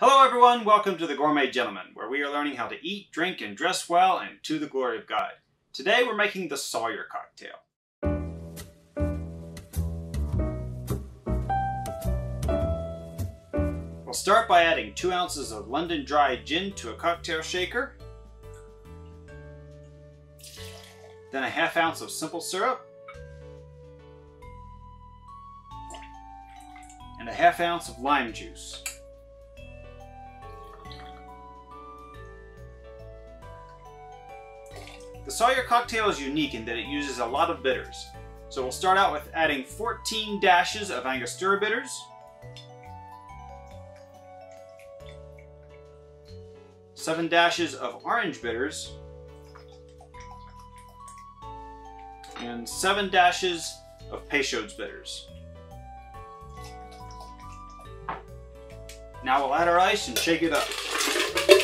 Hello everyone, welcome to the Gourmet Gentleman, where we are learning how to eat, drink, and dress well and to the glory of God. Today we're making the Sawyer cocktail. We'll start by adding 2 ounces of London Dry Gin to a cocktail shaker, then a half ounce of simple syrup, and a half ounce of lime juice. The Sawyer cocktail is unique in that it uses a lot of bitters. So we'll start out with adding 14 dashes of Angostura bitters, seven dashes of orange bitters, and seven dashes of Peychaud's bitters. Now we'll add our ice and shake it up.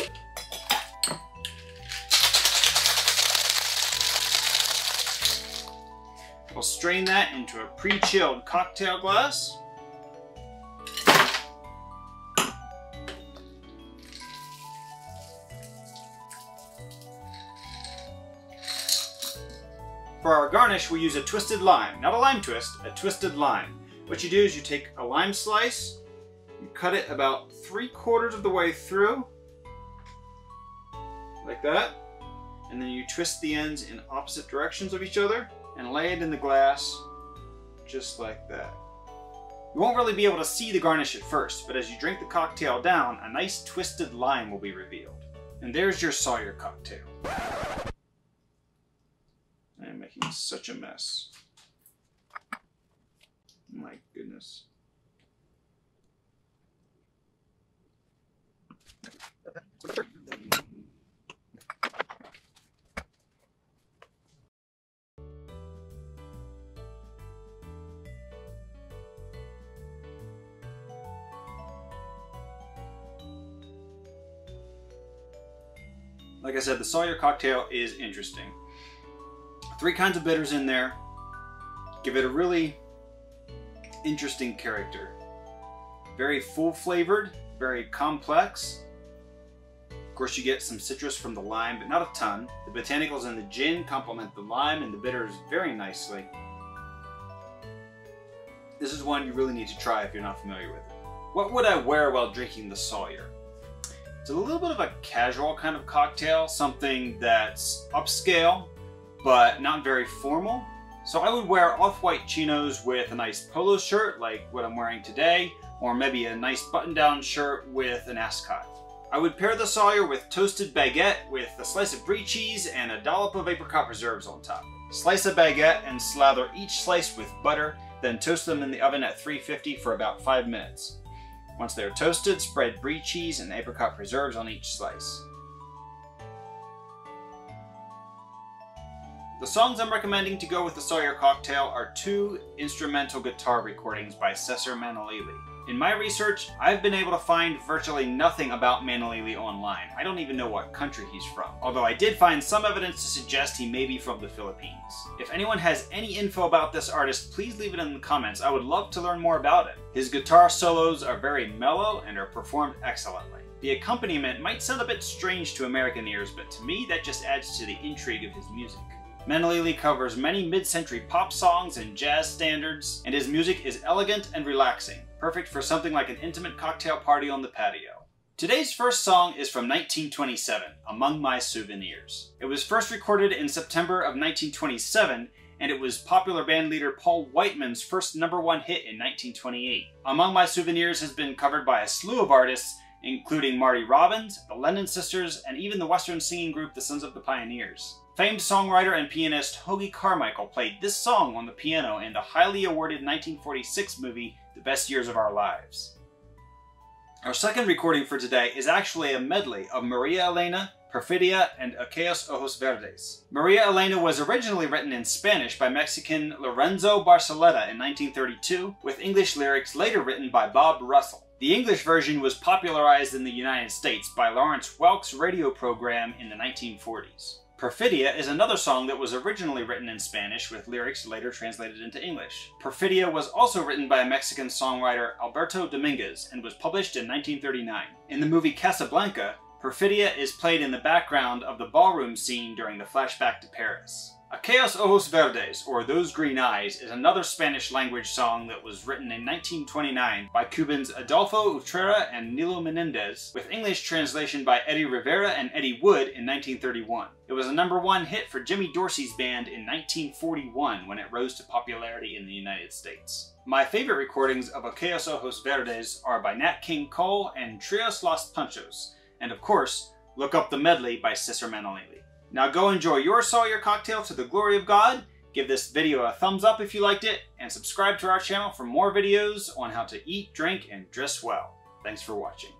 Strain that into a pre-chilled cocktail glass. For our garnish, we use a twisted lime. Not a lime twist, a twisted lime. What you do is you take a lime slice, you cut it about three quarters of the way through, like that, and then you twist the ends in opposite directions of each other and lay it in the glass just like that. You won't really be able to see the garnish at first, but as you drink the cocktail down, a nice twisted lime will be revealed. And there's your Sawyer cocktail. I am making such a mess. My goodness. Like I said, the Sawyer cocktail is interesting. Three kinds of bitters in there. Give it a really interesting character. Very full flavored, very complex. Of course, you get some citrus from the lime, but not a ton. The botanicals and the gin complement the lime and the bitters very nicely. This is one you really need to try if you're not familiar with it. What would I wear while drinking the Sawyer? It's a little bit of a casual kind of cocktail, something that's upscale, but not very formal. So I would wear off-white chinos with a nice polo shirt, like what I'm wearing today, or maybe a nice button-down shirt with an ascot. I would pair the Sawyer with toasted baguette with a slice of brie cheese and a dollop of apricot preserves on top. Slice a baguette and slather each slice with butter, then toast them in the oven at 350 for about 5 minutes. Once they are toasted, spread brie cheese and apricot preserves on each slice. The songs I'm recommending to go with the Sawyer cocktail are two instrumental guitar recordings by Cesar Manalili. In my research, I've been able to find virtually nothing about Manalili online. I don't even know what country he's from, although I did find some evidence to suggest he may be from the Philippines. If anyone has any info about this artist, please leave it in the comments. I would love to learn more about it. His guitar solos are very mellow and are performed excellently. The accompaniment might sound a bit strange to American ears, but to me that just adds to the intrigue of his music. Manalili covers many mid-century pop songs and jazz standards, and his music is elegant and relaxing, perfect for something like an intimate cocktail party on the patio. Today's first song is from 1927, Among My Souvenirs. It was first recorded in September of 1927, and it was popular bandleader Paul Whiteman's first number one hit in 1928. Among My Souvenirs has been covered by a slew of artists, including Marty Robbins, the Lennon Sisters, and even the Western singing group the Sons of the Pioneers. Famed songwriter and pianist Hoagy Carmichael played this song on the piano in the highly awarded 1946 movie The Best Years of Our Lives. Our second recording for today is actually a medley of Maria Elena, Perfidia, and Aquellos Ojos Verdes. Maria Elena was originally written in Spanish by Mexican Lorenzo Barcelata in 1932, with English lyrics later written by Bob Russell. The English version was popularized in the United States by Lawrence Welk's radio program in the 1940s. Perfidia is another song that was originally written in Spanish with lyrics later translated into English. Perfidia was also written by a Mexican songwriter Alberto Dominguez and was published in 1939. In the movie Casablanca, Perfidia is played in the background of the ballroom scene during the flashback to Paris. Aquellos Ojos Verdes, or Those Green Eyes, is another Spanish language song that was written in 1929 by Cubans Adolfo Utrera and Nilo Menendez, with English translation by Eddie Rivera and Eddie Wood in 1931. It was a number one hit for Jimmy Dorsey's band in 1941 when it rose to popularity in the United States. My favorite recordings of Aquellos Ojos Verdes are by Nat King Cole and Trios Los Panchos, and of course, look up the medley by Cesar Manalili. Now go enjoy your Sawyer cocktail to the glory of God. Give this video a thumbs up if you liked it, and subscribe to our channel for more videos on how to eat, drink, and dress well. Thanks for watching.